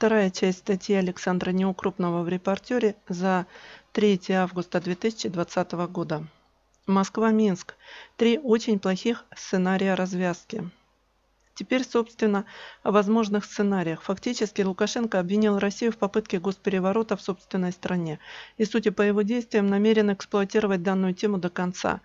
вторая часть статьи Александра Неукрупного в репортере за 3 августа 2020 года. Москва-Минск. Три очень плохих сценария развязки. Теперь, собственно, о возможных сценариях. Фактически Лукашенко обвинил Россию в попытке госпереворота в собственной стране и, судя по его действиям, намерен эксплуатировать данную тему до конца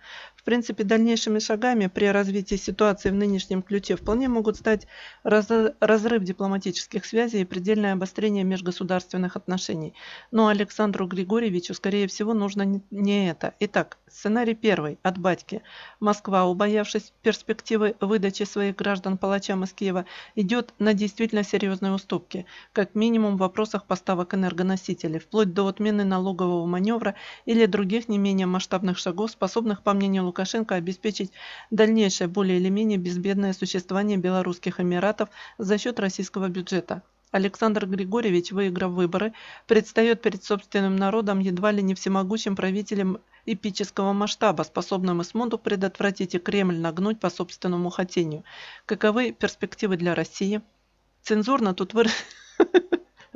принципе, дальнейшими шагами при развитии ситуации в нынешнем ключе вполне могут стать раз, разрыв дипломатических связей и предельное обострение межгосударственных отношений. Но Александру Григорьевичу, скорее всего, нужно не это. Итак, сценарий первый от батьки. Москва, убоявшись перспективы выдачи своих граждан палачам из Киева, идет на действительно серьезные уступки, как минимум в вопросах поставок энергоносителей, вплоть до отмены налогового маневра или других не менее масштабных шагов, способных, по мнению Лукашенко обеспечить дальнейшее более или менее безбедное существование Белорусских Эмиратов за счет российского бюджета. Александр Григорьевич, выиграв выборы, предстает перед собственным народом едва ли не всемогущим правителем эпического масштаба, способным Эсмонду предотвратить и Кремль нагнуть по собственному хотению. Каковы перспективы для России? Цензурно тут вы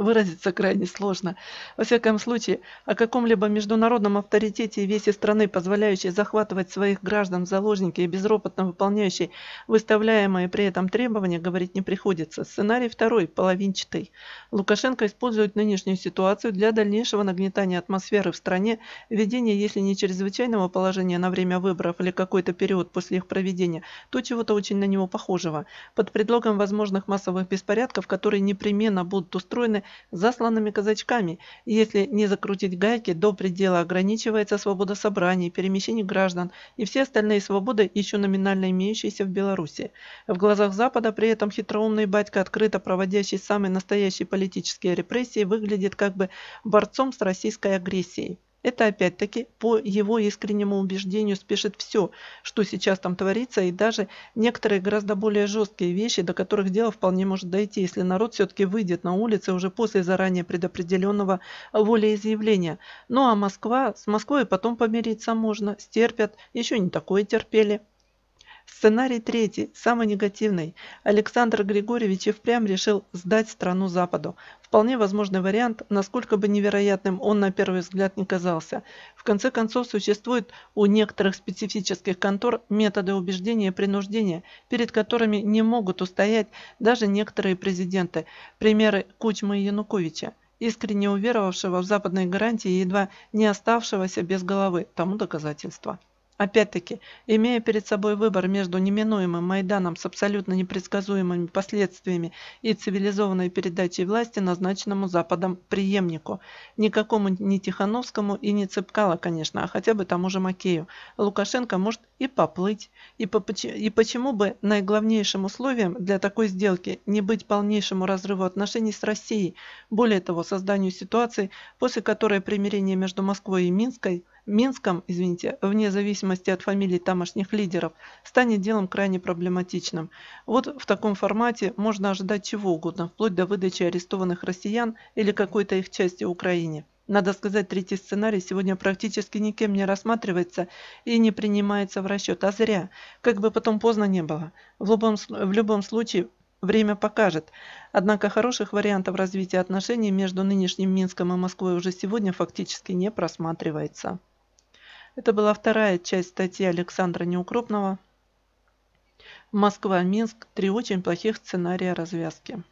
выразиться крайне сложно. Во всяком случае, о каком-либо международном авторитете и весе страны, позволяющей захватывать своих граждан в заложники и безропотно выполняющей выставляемые при этом требования, говорить не приходится. Сценарий второй, половинчатый. Лукашенко использует нынешнюю ситуацию для дальнейшего нагнетания атмосферы в стране, введения, если не чрезвычайного положения на время выборов или какой-то период после их проведения, то чего-то очень на него похожего, под предлогом возможных массовых беспорядков, которые непременно будут устроены засланными казачками. Если не закрутить гайки, до предела ограничивается свобода собраний, перемещений граждан и все остальные свободы, еще номинально имеющиеся в Беларуси. В глазах Запада при этом хитроумный батька, открыто проводящий самые настоящие политические репрессии, выглядит как бы борцом с российской агрессией. Это опять-таки по его искреннему убеждению спешит все, что сейчас там творится, и даже некоторые гораздо более жесткие вещи, до которых дело вполне может дойти, если народ все-таки выйдет на улицы уже после заранее предопределенного волеизъявления. Ну а Москва, с Москвой потом помириться можно, стерпят, еще не такое терпели. Сценарий третий, самый негативный. Александр Григорьевич и впрямь решил сдать страну Западу. Вполне возможный вариант, насколько бы невероятным он на первый взгляд не казался. В конце концов, существуют у некоторых специфических контор методы убеждения и принуждения, перед которыми не могут устоять даже некоторые президенты. Примеры Кучмы и Януковича искренне уверовавшего в западные гарантии и едва не оставшегося без головы, тому доказательство. Опять-таки, имея перед собой выбор между неминуемым Майданом с абсолютно непредсказуемыми последствиями и цивилизованной передачей власти назначенному Западом преемнику, никакому не Тихановскому и не Цепкало, конечно, а хотя бы тому же Макею, Лукашенко может и поплыть. И, по, и почему бы наиглавнейшим условием для такой сделки не быть полнейшему разрыву отношений с Россией, более того, созданию ситуации, после которой примирение между Москвой и Минской – Минском, извините, вне зависимости от фамилий тамошних лидеров, станет делом крайне проблематичным. Вот в таком формате можно ожидать чего угодно, вплоть до выдачи арестованных россиян или какой-то их части Украине. Надо сказать, третий сценарий сегодня практически никем не рассматривается и не принимается в расчет. А зря. Как бы потом поздно не было. В любом, в любом случае, Время покажет. Однако хороших вариантов развития отношений между нынешним Минском и Москвой уже сегодня фактически не просматривается. Это была вторая часть статьи Александра Неукропного «Москва-Минск. Три очень плохих сценария развязки».